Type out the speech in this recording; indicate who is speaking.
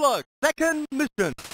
Speaker 1: Plug. Second mission.